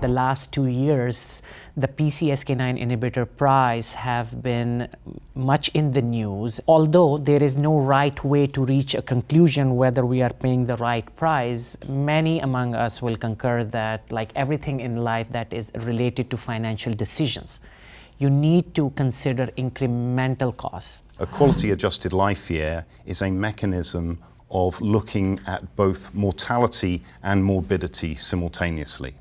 The last two years, the PCSK9 inhibitor price have been much in the news. Although there is no right way to reach a conclusion whether we are paying the right price, many among us will concur that like everything in life that is related to financial decisions, you need to consider incremental costs. A quality adjusted life year is a mechanism of looking at both mortality and morbidity simultaneously.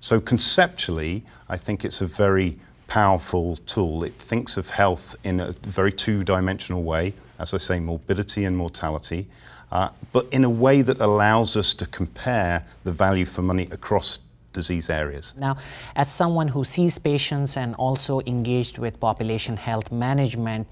So conceptually, I think it's a very powerful tool. It thinks of health in a very two-dimensional way, as I say, morbidity and mortality, uh, but in a way that allows us to compare the value for money across disease areas. Now, as someone who sees patients and also engaged with population health management,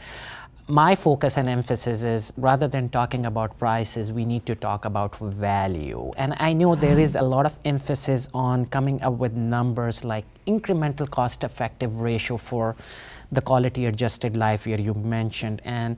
my focus and emphasis is rather than talking about prices, we need to talk about value. And I know there is a lot of emphasis on coming up with numbers like incremental cost effective ratio for the quality adjusted life year you mentioned. And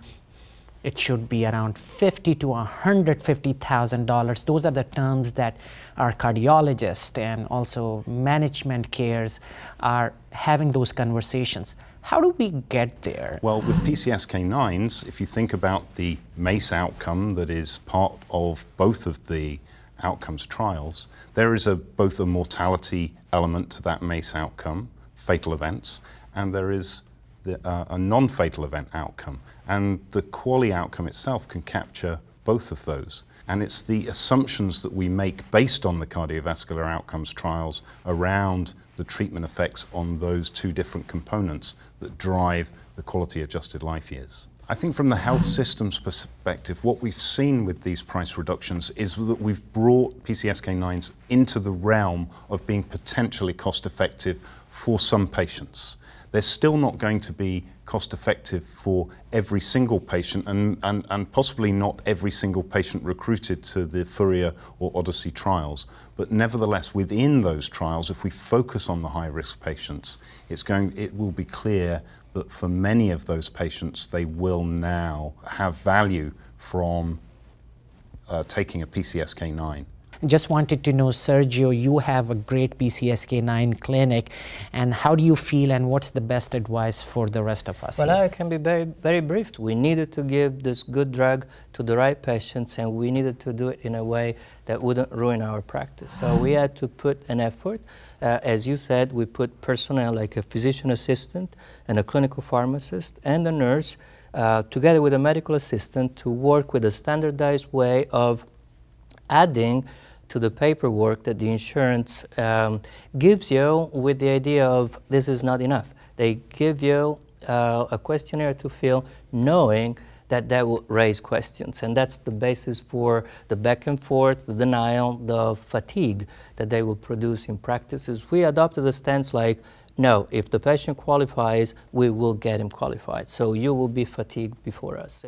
it should be around fifty to $150,000. Those are the terms that our cardiologists and also management cares are having those conversations. How do we get there? Well, with PCSK9s, if you think about the MACE outcome that is part of both of the outcomes trials, there is a, both a mortality element to that MACE outcome, fatal events, and there is the, uh, a non-fatal event outcome. And the QALY outcome itself can capture both of those. And it's the assumptions that we make based on the cardiovascular outcomes trials around the treatment effects on those two different components that drive the quality adjusted life years. I think from the health systems perspective, what we've seen with these price reductions is that we've brought PCSK9s into the realm of being potentially cost effective for some patients. They're still not going to be cost effective for every single patient and, and, and possibly not every single patient recruited to the FOURIER or Odyssey trials. But nevertheless, within those trials, if we focus on the high risk patients, it's going, it will be clear that for many of those patients, they will now have value from uh, taking a PCSK9. Just wanted to know, Sergio, you have a great PCSK9 clinic, and how do you feel, and what's the best advice for the rest of us? Well, here? I can be very, very brief. We needed to give this good drug to the right patients, and we needed to do it in a way that wouldn't ruin our practice. So we had to put an effort. Uh, as you said, we put personnel like a physician assistant and a clinical pharmacist and a nurse uh, together with a medical assistant to work with a standardized way of adding to the paperwork that the insurance um, gives you with the idea of this is not enough. They give you uh, a questionnaire to fill knowing that that will raise questions. And that's the basis for the back and forth, the denial, the fatigue that they will produce in practices. We adopted a stance like, no, if the patient qualifies, we will get him qualified. So you will be fatigued before us.